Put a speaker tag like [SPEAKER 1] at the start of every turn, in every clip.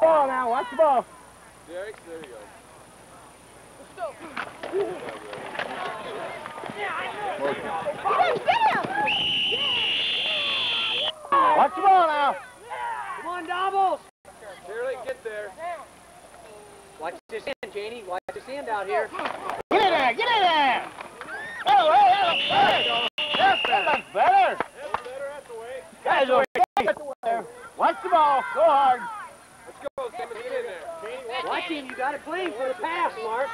[SPEAKER 1] ball now. Watch the ball.
[SPEAKER 2] Derek, there you go.
[SPEAKER 1] Watch the ball now.
[SPEAKER 3] Come on, doubles.
[SPEAKER 2] Shirley, get there.
[SPEAKER 3] Watch this hand, Janie. Watch this hand out here.
[SPEAKER 1] Get in there. Get in there. Oh, hey, hey, hey. That's better. better.
[SPEAKER 2] That's better at the way.
[SPEAKER 1] Guys, over Watch the ball. Go hard.
[SPEAKER 2] Let's go, Simmons, get in there. Janie, watch
[SPEAKER 3] Watch him. You got it clean for the pass, Mark.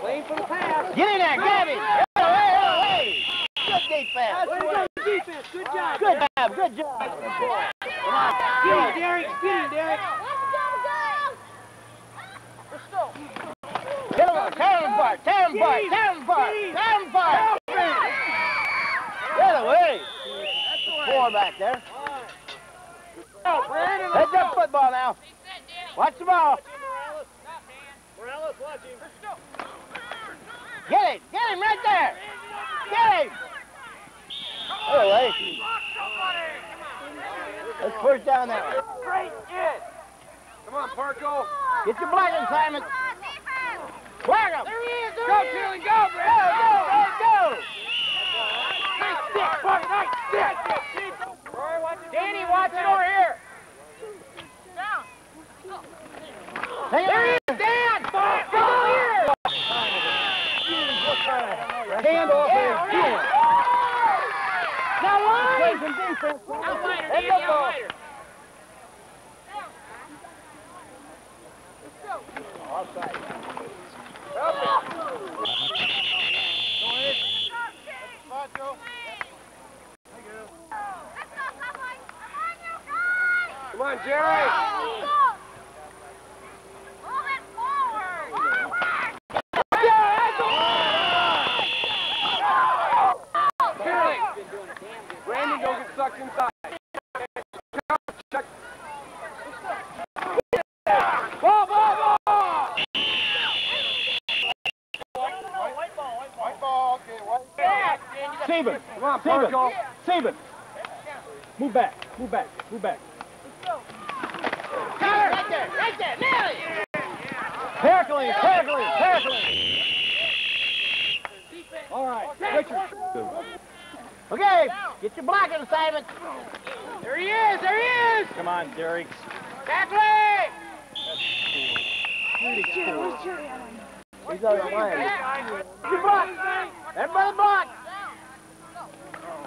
[SPEAKER 3] Clean for the pass.
[SPEAKER 1] Get in there. Grab him. Hey, hey, hey. Good defense.
[SPEAKER 3] Way to go, defense. Good job.
[SPEAKER 1] Good job. Good job. Come on.
[SPEAKER 3] Get him, Derek. Get him, Derek.
[SPEAKER 1] Get him. Tear him apart. Tear him apart. Tear him apart. Tear him apart. Get away. Four back there. Heads up football now. Watch the ball.
[SPEAKER 2] Morales, watch him.
[SPEAKER 1] Get it. Get him right there. Get him. Get away. Let's push down that way.
[SPEAKER 2] Great hit. Come on, Parko.
[SPEAKER 1] Get your black one, Simon. Black him.
[SPEAKER 2] There he is. There go, Shirley, go,
[SPEAKER 1] Go,
[SPEAKER 2] Brad.
[SPEAKER 1] go, go, go.
[SPEAKER 2] Nice stick, Buck. Nice stick. Danny, watch it over here.
[SPEAKER 1] Hang
[SPEAKER 2] There he is, Dan. Come over here.
[SPEAKER 1] Hand off
[SPEAKER 2] Yeah,
[SPEAKER 1] his
[SPEAKER 2] yeah. Now line.
[SPEAKER 1] Play some defense.
[SPEAKER 2] Outliner,
[SPEAKER 1] Heads
[SPEAKER 2] Danny,
[SPEAKER 1] up ball.
[SPEAKER 2] outliner. Come on, Jerry. Shirley. Brandon, go get sucked inside. Check. Ball, ball, White ball.
[SPEAKER 1] Saban.
[SPEAKER 2] Come on,
[SPEAKER 1] Saban.
[SPEAKER 2] Parko.
[SPEAKER 1] Saban. Move back. Move back. Move back.
[SPEAKER 2] Right there, right there, nail it.
[SPEAKER 1] Tackling, tackling, tackling. All right, Richard. Okay, get your blocking, Simon.
[SPEAKER 2] There he is, there he is.
[SPEAKER 1] Come on, Derek.
[SPEAKER 2] Tackling.
[SPEAKER 1] He's on the line. Get your block. Everybody block.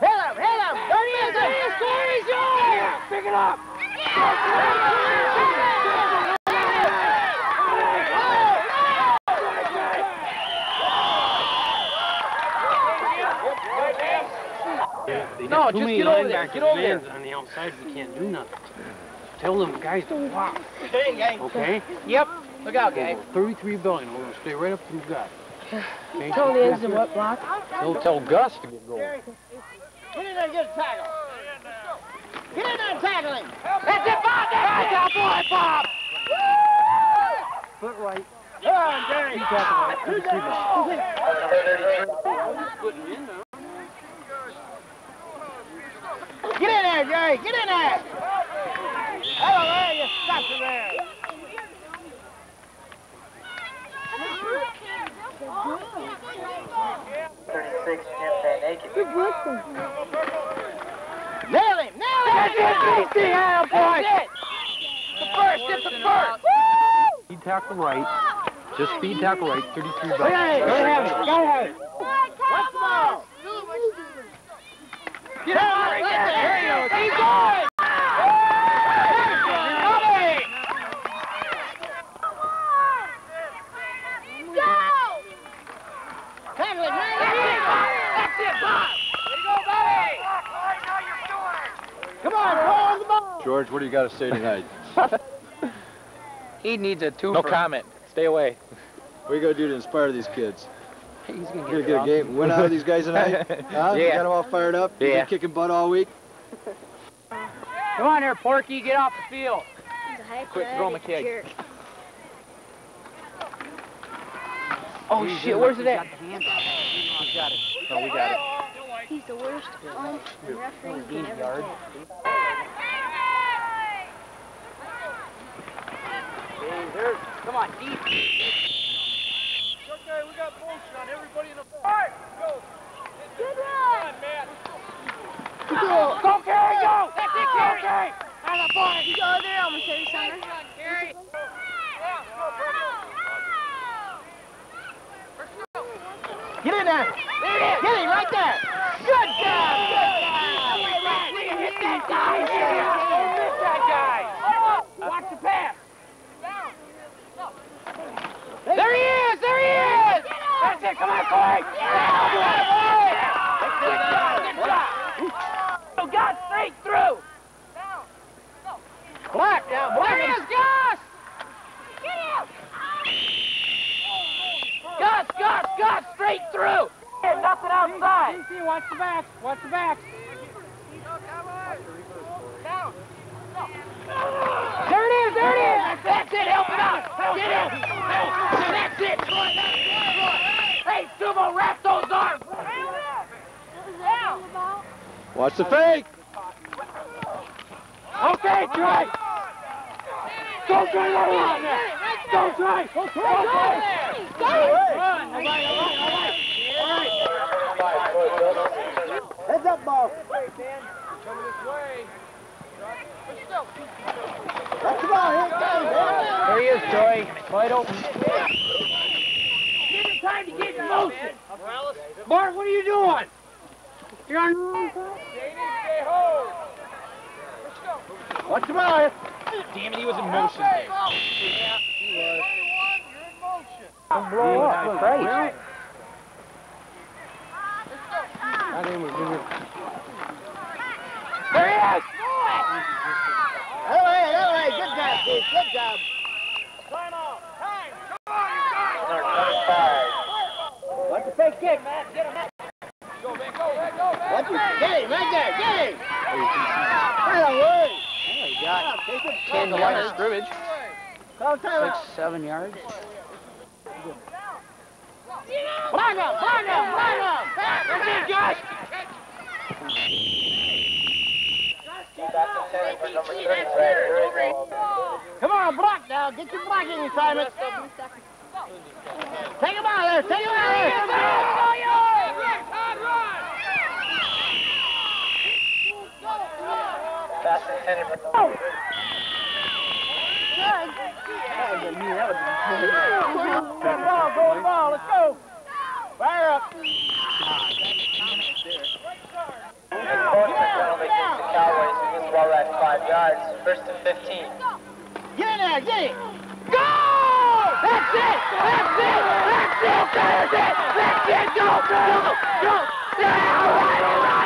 [SPEAKER 1] Hit him, hit him. There he is, there he is, there he is.
[SPEAKER 2] Pick it up.
[SPEAKER 3] No,
[SPEAKER 4] Too
[SPEAKER 3] just get over there.
[SPEAKER 4] linebackers,
[SPEAKER 3] Get over there.
[SPEAKER 4] On the outside, we can't do nothing. Tell them guys to walk,
[SPEAKER 1] Stay, gang.
[SPEAKER 4] okay?
[SPEAKER 3] Yep. Look out, gang.
[SPEAKER 4] 33 billion, we're gonna stay right up to the gut. Okay?
[SPEAKER 5] Tell the ends of what block?
[SPEAKER 4] They'll tell Gus to get going.
[SPEAKER 1] Get in there and get a tackle. Get in there and tackle him.
[SPEAKER 2] That's it, Bob. That's it, boy, Bob.
[SPEAKER 4] Foot right.
[SPEAKER 1] Come on, Jerry. Who's that? Get in there, Jerry. Get in there. Hello there, you sucker there. Nail him. Nail him.
[SPEAKER 2] That's it, BC, yeah, boy. That's it. The first, get the first.
[SPEAKER 4] Speed tackle right. Just speed tackle right, 33
[SPEAKER 1] Go
[SPEAKER 4] billion.
[SPEAKER 1] ahead. Go ahead. Go ahead. Watch the ball.
[SPEAKER 2] Get out right there. There you go. Keep going. Coming.
[SPEAKER 1] Tackle him.
[SPEAKER 2] That's
[SPEAKER 1] Nail
[SPEAKER 2] it,
[SPEAKER 1] him.
[SPEAKER 2] Bob. That's it, Bob. Way to go, Bobby.
[SPEAKER 1] Come on, throw the ball.
[SPEAKER 6] George, what do you got to say tonight?
[SPEAKER 3] He needs a two
[SPEAKER 7] No comment. Stay away.
[SPEAKER 6] What are you going to do to inspire these kids?
[SPEAKER 4] He's gonna
[SPEAKER 6] Gonna
[SPEAKER 4] get,
[SPEAKER 6] get a game win out of these guys tonight? Huh? You got them all fired up? You
[SPEAKER 7] Yeah.
[SPEAKER 6] been kicking butt all week?
[SPEAKER 3] Come on here, Porky. Get off the field.
[SPEAKER 7] Quick, throw him a kick.
[SPEAKER 3] Oh, shit. Where's it at?
[SPEAKER 4] He's got it. No, we got it.
[SPEAKER 5] He's the worst ump and referee you can ever get.
[SPEAKER 2] Come on, Clay! Hey, Sumo, wrap those arms!
[SPEAKER 6] Watch the fake.
[SPEAKER 2] Okay, Troy! Don't try to run out there! Don't try! Don't try!
[SPEAKER 1] Heads up, ball. That's the ball. Here it comes.
[SPEAKER 3] There he is, Troy. Wide open.
[SPEAKER 2] Give him time to get in motion!
[SPEAKER 3] Bart, what you doing? You're on the wrong side.
[SPEAKER 1] Watch the ball.
[SPEAKER 7] Damn it, he was in motion.
[SPEAKER 3] Don't blow up. Look, right. I think we're doing
[SPEAKER 2] There he is!
[SPEAKER 1] That way, that way. Good job, Keith. Good job. Watch the fake kick. Watch it. Get him right there. Get him. Right away.
[SPEAKER 3] Oh, he got ten
[SPEAKER 7] The line of
[SPEAKER 3] yards.
[SPEAKER 7] scrimmage.
[SPEAKER 3] Six, seven yards.
[SPEAKER 1] Blind him. Blind him. Blind him.
[SPEAKER 2] That's it, Gus!
[SPEAKER 1] Come on, block now. Get your blocking assignment. Take him out of there. Take him out of there. Good That was a new element. Go ball. Go ball. Let's go. Fire up.
[SPEAKER 8] Cowboys wins the ball at five yards. First and 15.
[SPEAKER 1] Get in there. Get it.
[SPEAKER 2] Go! That's it! That's it! That's it! That's it! That's it! Go! Go! Go! Yeah, right, right.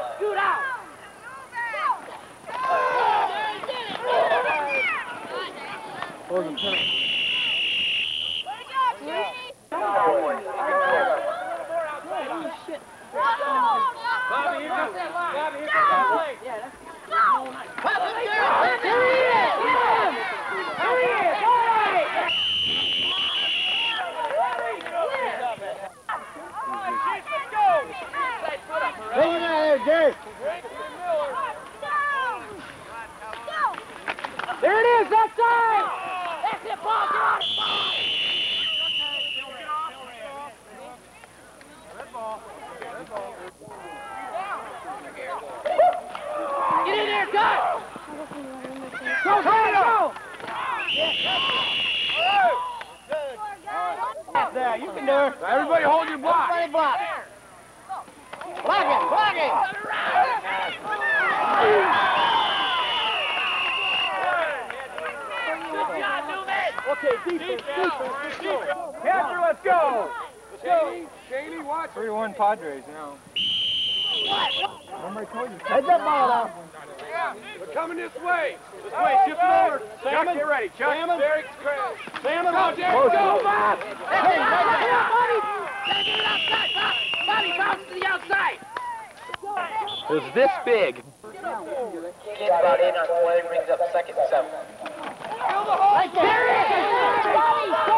[SPEAKER 8] 25 yards.
[SPEAKER 2] Wallace, scoot out!
[SPEAKER 8] Cowboys.
[SPEAKER 2] Bobby, here comes Bobby, here comes There he is! There he is! All right!
[SPEAKER 1] Hang it out there, Jerry.
[SPEAKER 2] Is, that side! That's it, Bob, get on it! Get in there, go! Go, go, go!
[SPEAKER 1] There, you can do it.
[SPEAKER 4] Everybody hold your block.
[SPEAKER 1] Everybody block. Block it, block it.
[SPEAKER 2] Good job, Newman!
[SPEAKER 1] Okay, defense, defense, let's go.
[SPEAKER 4] Catcher, let's go. Let's go. Shaney, watch. 3-1 Padres now.
[SPEAKER 1] Head that ball out.
[SPEAKER 4] They're coming this way. This way, shift it over. Chuck, get ready. Chuck,
[SPEAKER 1] Salmon.
[SPEAKER 4] Derek's crash.
[SPEAKER 1] Salmon.
[SPEAKER 4] Go, Derek, go, Bob.
[SPEAKER 1] Hey,
[SPEAKER 2] Get it, Bobby! Gotta get it outside, Bob! Bobby, bounce to the outside!
[SPEAKER 4] It was this big.
[SPEAKER 8] Gains about eight on play, brings up second seven.
[SPEAKER 1] Right there.
[SPEAKER 2] There it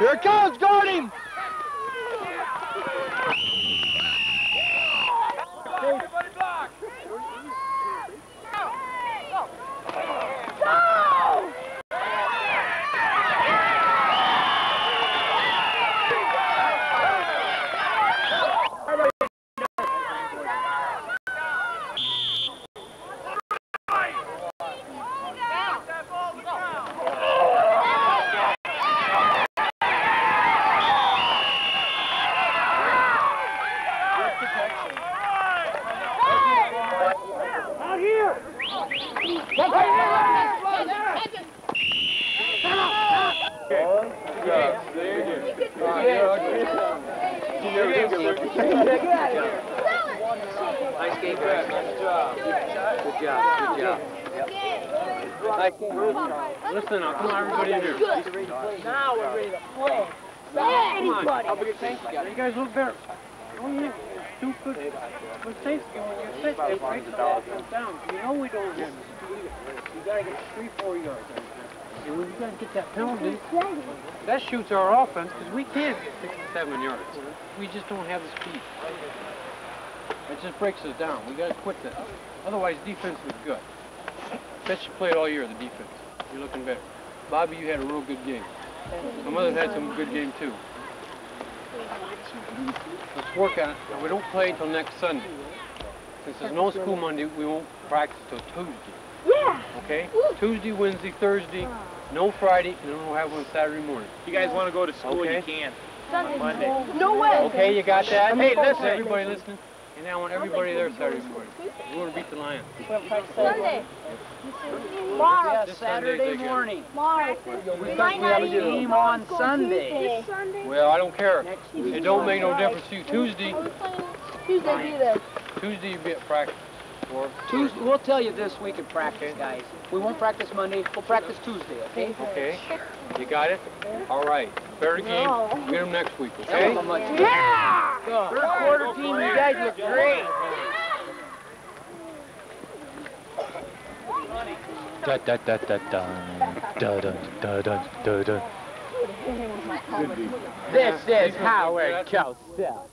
[SPEAKER 1] Here it comes, guard him.
[SPEAKER 4] Nice game, guys. Good job. Good job. Good job.
[SPEAKER 3] Like, listen, now, come on, everybody in here.
[SPEAKER 2] Now we're ready to play.
[SPEAKER 3] Come on. How big a tank you? You guys look better. Oh, yeah. Good, good tanks going. You're sick. They break the ball down. You know we don't have speed. You gotta get three, four yards. And when you gotta get that penalty, that shoots our offense because we can't get six and seven yards. We just don't have the speed. It just breaks us down. We gotta quit that. Otherwise, defense is good. Bet you played all year, the defense. You're looking better. Bobby, you had a real good game. My mother's had some good game too. Let's work on it. We don't play until next Sunday. Since there's no school Monday, we won't practice till Tuesday.
[SPEAKER 5] Yeah.
[SPEAKER 3] Okay? Tuesday, Wednesday, Thursday, no Friday, and then we'll have one Saturday morning.
[SPEAKER 4] If you guys want to go to school,
[SPEAKER 3] Okay.
[SPEAKER 4] you can.
[SPEAKER 5] Sunday.
[SPEAKER 4] Monday.
[SPEAKER 5] No way.
[SPEAKER 3] Okay, you got that? Hey, listen, everybody listening. And I want everybody there Saturday morning. We want to beat the Lions.
[SPEAKER 5] Sunday.
[SPEAKER 2] Tomorrow,
[SPEAKER 3] This
[SPEAKER 2] Saturday morning.
[SPEAKER 5] Tomorrow.
[SPEAKER 2] We got we have a game on Sunday.
[SPEAKER 5] Sunday.
[SPEAKER 3] Well, I don't care. It don't make no difference to you. Tuesday,
[SPEAKER 5] Tuesday be there.
[SPEAKER 3] Tuesday you be at practice. Or
[SPEAKER 2] Tuesday, we'll tell you this week in practice, guys. We won't practice Monday. We'll practice Tuesday, okay?
[SPEAKER 3] Okay, you got it? All right, better game, get them next week, okay?
[SPEAKER 2] How much?
[SPEAKER 5] Yeah.
[SPEAKER 2] First quarter team, you guys look great.
[SPEAKER 7] Da da da da da da da da da da da.
[SPEAKER 2] This is Howard Cosell.